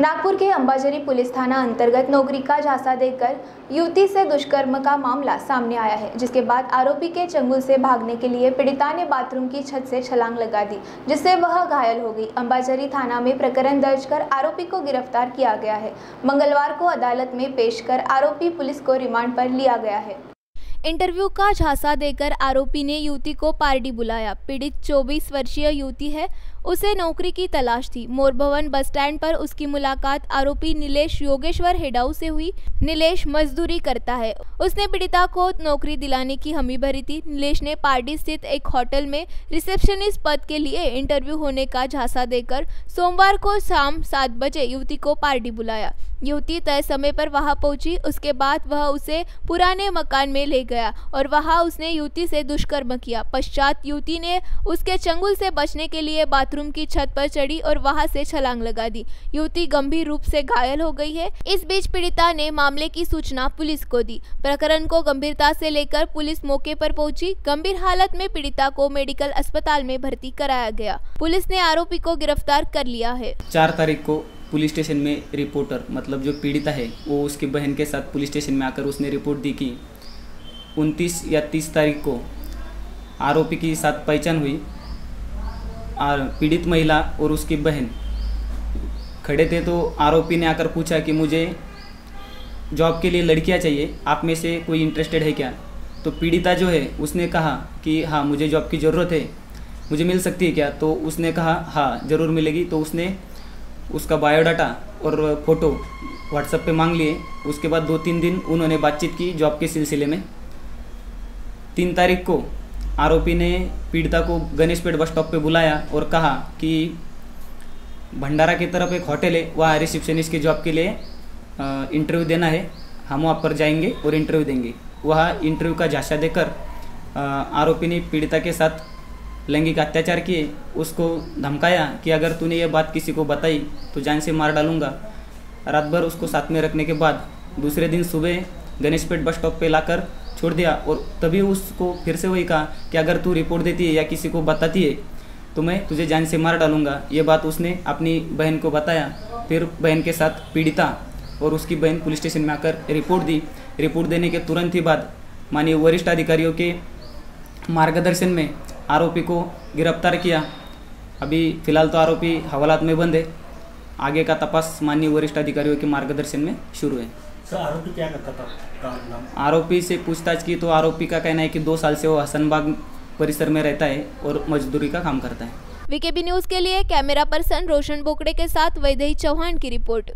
नागपुर के अंबाझरी पुलिस थाना अंतर्गत नौकरी का झांसा देकर युवती से दुष्कर्म का मामला सामने आया है, जिसके बाद आरोपी के चंगुल से भागने के लिए पीड़िता ने बाथरूम की छत से छलांग लगा दी, जिससे वह घायल हो गई। अंबाझरी थाना में प्रकरण दर्ज कर आरोपी को गिरफ़्तार किया गया है। मंगलवार को अदालत में पेश कर आरोपी पुलिस को रिमांड पर लिया गया है। इंटरव्यू का झांसा देकर आरोपी ने युवती को पार्टी बुलाया। पीड़ित 24 वर्षीय युवती है उसे नौकरी की तलाश थी। मोर भवन बस स्टैंड पर उसकी मुलाकात आरोपी नीलेश योगेश्वर हेडाऊ से हुई। नीलेश मजदूरी करता है। उसने पीड़िता को नौकरी दिलाने की हमी भरी थी। नीलेश ने पार्टी स्थित एक होटल में रिसेप्शनिस्ट पद के लिए इंटरव्यू होने का झांसा देकर सोमवार को शाम सात बजे युवती को पार्टी बुलाया। युवती तय समय पर वहाँ पहुँची। उसके बाद वह उसे पुराने मकान में ले गया और वहाँ उसने युवती से दुष्कर्म किया। पश्चात युवती ने उसके चंगुल से बचने के लिए बाथरूम की छत पर चढ़ी और वहाँ से छलांग लगा दी। युवती गंभीर रूप से घायल हो गई है। इस बीच पीड़िता ने मामले की सूचना पुलिस को दी। प्रकरण को गंभीरता से लेकर पुलिस मौके पर पहुँची। गंभीर हालत में पीड़िता को मेडिकल अस्पताल में भर्ती कराया गया। पुलिस ने आरोपी को गिरफ़्तार कर लिया है। चार तारीख को पुलिस स्टेशन में रिपोर्टर मतलब जो पीड़िता है, वो उसकी बहन के साथ पुलिस स्टेशन में आकर उसने रिपोर्ट दी कि उनतीस या तीस तारीख को आरोपी की साथ पहचान हुई। पीड़ित महिला और उसकी बहन। खड़े थे तो आरोपी ने आकर पूछा कि मुझे जॉब के लिए लड़कियाँ चाहिए, आप में से कोई इंटरेस्टेड है क्या? तो पीड़िता जो है, उसने कहा कि हाँ मुझे जॉब की ज़रूरत है। मुझे मिल सकती है क्या? तो उसने कहा हाँ ज़रूर मिलेगी। तो उसने उसका बायोडाटा और फ़ोटो व्हाट्सएप पे मांग लिए। उसके बाद दो तीन दिन उन्होंने बातचीत की जॉब के सिलसिले में। तीन तारीख को आरोपी ने पीड़िता को गणेश गणेशपेट बस स्टॉप पे बुलाया और कहा कि भंडारा की तरफ़ एक होटल है, वहाँ रिसेप्शनिस्ट की जॉब के लिए इंटरव्यू देना है। हम वहाँ पर जाएँगे और इंटरव्यू देंगे। वह इंटरव्यू का झांसा देकर आरोपी ने पीड़िता के साथ लैंगिक अत्याचार किए। उसको धमकाया कि अगर तूने ये बात किसी को बताई तो जान से मार डालूँगा। रात भर उसको साथ में रखने के बाद, दूसरे दिन सुबह गणेशपेट बस स्टॉप पे लाकर छोड़ दिया और तभी उसको फिर से वही कहा कि अगर तू रिपोर्ट देती है या किसी को बताती है तो मैं तुझे जान से मार डालूँगा। ये बात उसने अपनी बहन को बताया। फिर बहन के साथ पीड़िता और उसकी बहन पुलिस स्टेशन में आकर रिपोर्ट दी। रिपोर्ट देने के तुरंत ही बाद माननीय वरिष्ठ अधिकारियों के मार्गदर्शन में आरोपी को गिरफ़्तार किया। अभी फ़िलहाल तो आरोपी हवालात में बंद है। आगे का तपास माननीय वरिष्ठ अधिकारियों के मार्गदर्शन में शुरू है। सर आरोपी क्या करता था? नाम? आरोपी से पूछताछ की तो आरोपी का कहना है कि दो साल से वो हसनबाग परिसर में रहता है और मजदूरी का काम करता है। वीकेबी न्यूज़ के लिए कैमरा पर्सन रोशन बोकड़े के साथ वैदेही चौहान की रिपोर्ट।